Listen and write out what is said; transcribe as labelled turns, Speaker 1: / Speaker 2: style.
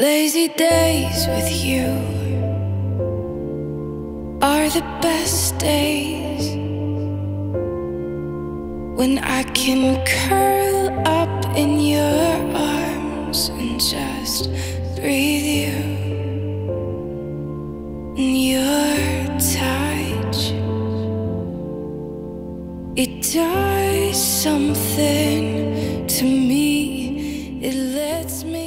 Speaker 1: Lazy days with you are the best days when I can curl up in your arms and just breathe you in your touch. It does something to me. It lets me.